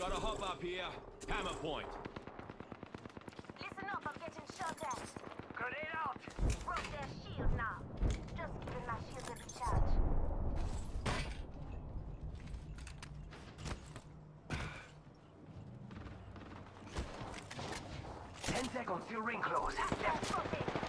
Got to hop up here. Hammer point. Listen up, I'm getting shot at. Grenade out! Broke their shield now. Just giving my shield a recharge. Ten seconds till ring close. That's.